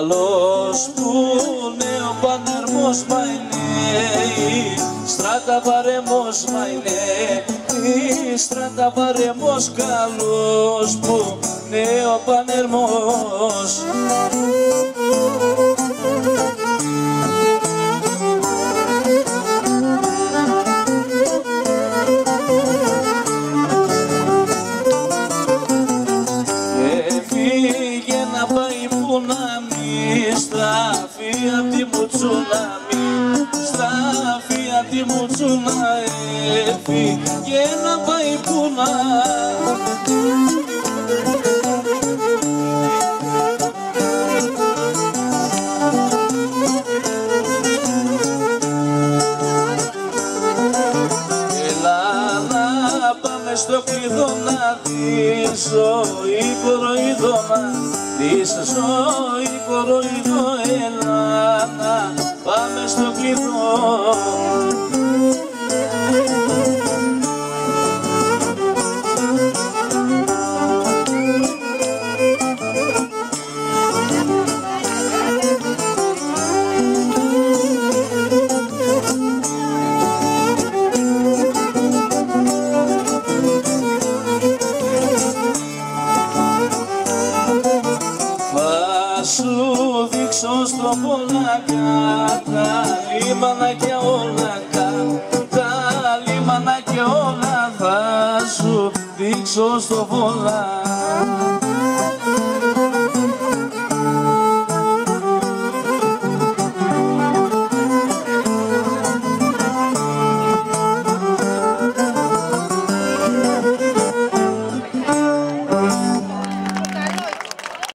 καλός που νέο πανερμός μα είναι στράτα παρεμός μαϊνει, είναι στράτα παρεμός καλός που ο πανερμός. Μη στραφεί απ' τη μουτσουναμή στραφεί απ' τη μουτσούνα έφυγε. Να πάει που να πάμε στο κλειδό να δεις ζωή κοροϊδό να δεις ζωή κοροϊδό έλα να πάμε στο κλειδό δείξω στο πολλακά τα λίμανακια όλα τα λίμανακια όλα θα σου δείξω στο πολλά